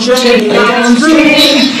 shake and sing.